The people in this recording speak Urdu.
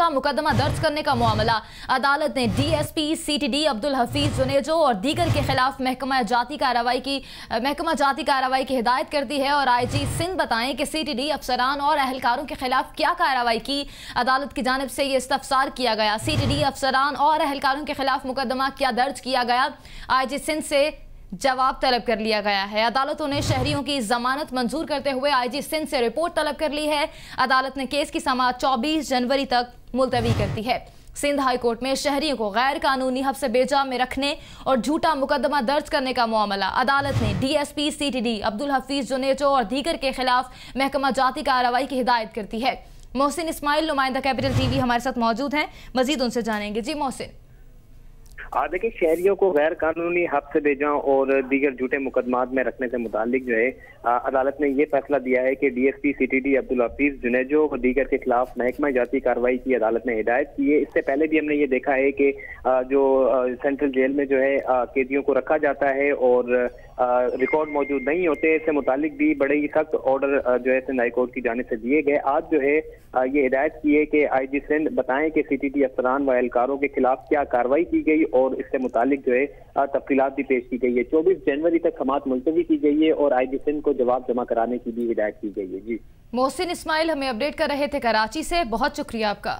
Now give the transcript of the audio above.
جھوٹا مقدمہ درج کرنے کا معاملہ۔ عدالت نے D S P C T D Abdul Hafeez Junejo اور دیگر کے خلاف محکمہ جاتی کارروائی کی محکمہ جاتی کارروائی کی ہدایت کر دی ہے اور آئی جی سندھ بتائیں کہ سی ٹی ڈی افسران اور اہلکاروں کے خلاف کیا کارروائی کی۔ عدالت کی جانب سے یہ استفسار کیا گیا۔ سی ٹی ڈی افسران اور اہلکاروں کے خلاف مقدمہ کیا درج کیا گیا۔ آئی جی سندھ سے جواب طلب کر لیا گیا ہے۔ عدالتوں نے شہریوں کی ضمانت منظور کرتے ہوئے آئی جی سندھ سے رپورٹ طلب کر لی ہے۔ عدالت نے کیس کی سماعت چوبیس جنوری تک ملتوی کرتی ہے۔ سندھ ہائی کورٹ میں شہریوں کو غیر قانونی حفظ بیجا میں رکھنے اور جھوٹا مقدمہ درج کرنے کا معاملہ۔ عدالت نے D S P, C T D Abdul Hafeez Junejo اور دیگر کے خلاف محکمہ جاتی کارروائی کی ہدایت کرتی ہے۔ محسن اسماعیل، نمائندہ کیپٹل ٹی وی ہمارے ساتھ موجود ہیں۔ مزید ان سے جانیں گے۔ جی محسن۔ دیکھیں، شہریوں کو غیر قانونی حق سے بھیجا اور دیگر جھوٹے مقدمات میں رکھنے سے متعلق جو ہے عدالت نے یہ فیصلہ دیا ہے کہ D S P, C T D Abdul Hafeez Junejo اور دیگر کے خلاف محکمہ جاتی کاروائی کی عدالت نے ہدایت کی ہے۔ اس سے پہلے بھی ہم نے یہ دیکھا ہے کہ جو سینٹرل جیل میں جو ہے قیدیوں کو رکھا جاتا ہے اور ریکارڈ موجود نہیں ہوتے، اس سے متعلق بھی بڑے ہی سخت آرڈر جو ہے سندھ ہائی کورٹ کی جانب سے دیے گئے۔ آج جو ہے یہ ہدایت کی ہے کہ آئی جی سندھ بتائیں کہ سی ٹی ٹی افسران و اہلکاروں کے خلاف کیا کاروائی کی گئی اور اس سے متعلق جو ہے تفصیلات بھی پیش کی گئی ہے چوبیس جنوری تک سماعت ملتوی کی گئی ہے اور آئی جی سندھ کو جواب جمع کرانے کی بھی ہدایت کی گئی ہے۔ جی۔ محسن اسماعیل ہمیں اپڈیٹ کر رہے تھے کراچی سے۔ بہت شکریہ آپ کا۔